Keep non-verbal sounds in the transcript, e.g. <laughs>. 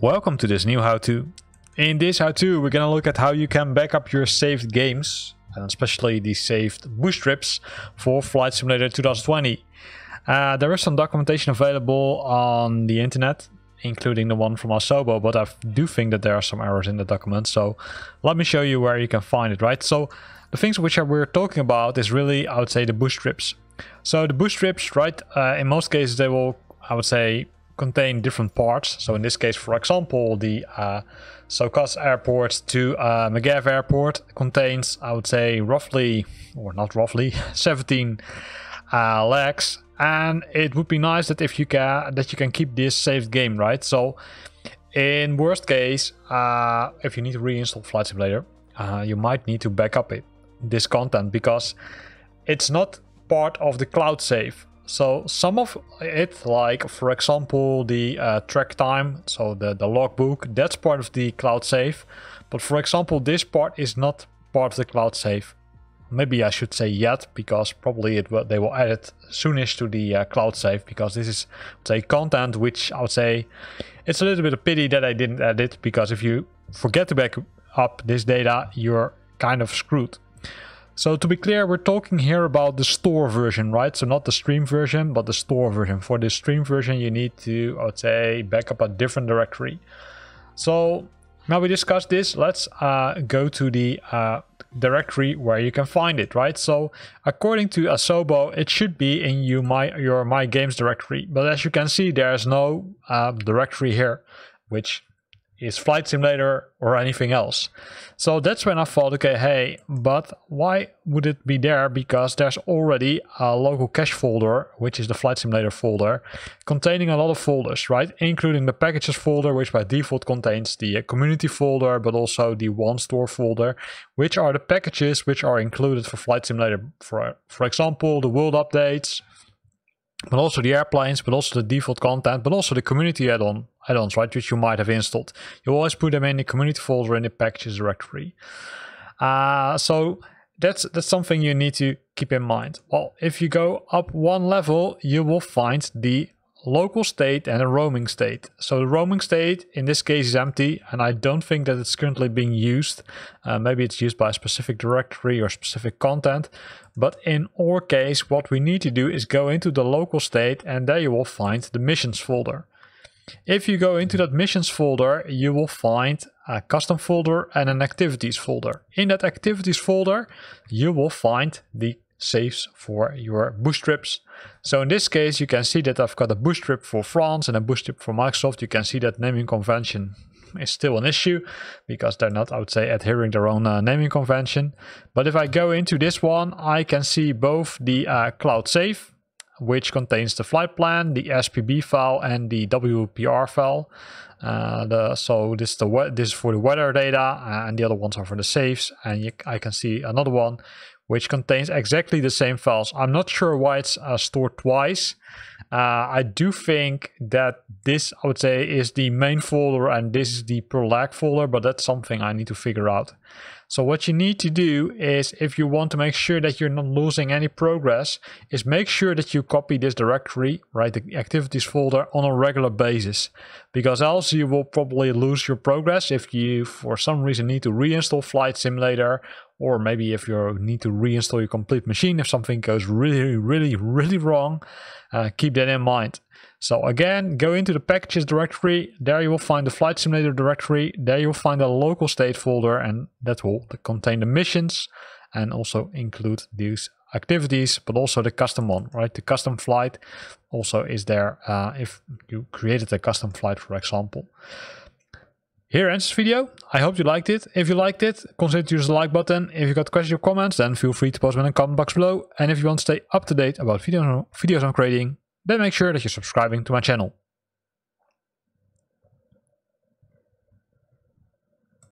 Welcome to this new how-to. In this how-to we're gonna look at how you can back up your saved games and especially the saved bush trips for Flight Simulator 2020. Uh, there is some documentation available on the internet including the one from Asobo but I do think that there are some errors in the document so let me show you where you can find it right so the things which we're talking about is really I would say the bush trips so the bush trips right uh, in most cases they will I would say contain different parts. So in this case, for example, the uh, airport to uh, airport contains, I would say, roughly, or not roughly, <laughs> 17 uh, legs. And it would be nice that if you can that you can keep this saved game, right? So in worst case, uh, if you need to reinstall Flight Simulator, uh, you might need to back up it this content because it's not part of the cloud save. So some of it, like for example the uh, track time, so the, the logbook, that's part of the cloud save. But for example, this part is not part of the cloud save. Maybe I should say yet, because probably it will, they will add it soonish to the uh, cloud save, because this is say content which I would say it's a little bit of pity that I didn't add it, because if you forget to back up this data, you're kind of screwed. So to be clear, we're talking here about the store version, right? So not the Steam version, but the store version. For the Steam version, you need to, I would say, back up a different directory. So now we discussed this, let's uh, go to the uh, directory where you can find it, right? So according to Asobo, it should be in you my, your My Games directory. But as you can see, there's no uh, directory here, which is Flight Simulator or anything else. So that's when I thought, okay, hey, but why would it be there? Because there's already a local cache folder, which is the Flight Simulator folder, containing a lot of folders, right? Including the packages folder, which by default contains the community folder, but also the one store folder, which are the packages which are included for Flight Simulator. For, for example, the world updates, but also the airplanes, but also the default content, but also the community add-on add-ons, right, which you might have installed. You always put them in the community folder in the packages directory. Uh, so that's that's something you need to keep in mind. Well, if you go up one level, you will find the local state and a roaming state. So the roaming state in this case is empty and I don't think that it's currently being used. Uh, maybe it's used by a specific directory or specific content. But in our case, what we need to do is go into the local state and there you will find the missions folder. If you go into that missions folder, you will find a custom folder and an activities folder. In that activities folder, you will find the saves for your bush trips. So in this case, you can see that I've got a bush trip for France and a bush trip for Microsoft. You can see that naming convention is still an issue because they're not, I would say, adhering their own uh, naming convention. But if I go into this one, I can see both the uh, cloud save, which contains the flight plan, the SPB file, and the WPR file. Uh, the, so this is the this is for the weather data, and the other ones are for the saves. And you, I can see another one which contains exactly the same files. I'm not sure why it's uh, stored twice. Uh, I do think that this, I would say, is the main folder and this is the per lag folder, but that's something I need to figure out. So what you need to do is, if you want to make sure that you're not losing any progress, is make sure that you copy this directory, right, the activities folder on a regular basis. Because else you will probably lose your progress if you, for some reason, need to reinstall Flight Simulator or maybe if you need to reinstall your complete machine if something goes really really really wrong uh, keep that in mind. So again go into the packages directory. There you will find the flight simulator directory. There you'll find a local state folder and that will contain the missions and also include these activities but also the custom one right? The custom flight also is there uh, if you created a custom flight for example here ends this video. I hope you liked it. If you liked it, consider to use the like button. If you got questions or comments, then feel free to post them in the comment box below. And if you want to stay up to date about videos, videos I'm creating, then make sure that you're subscribing to my channel.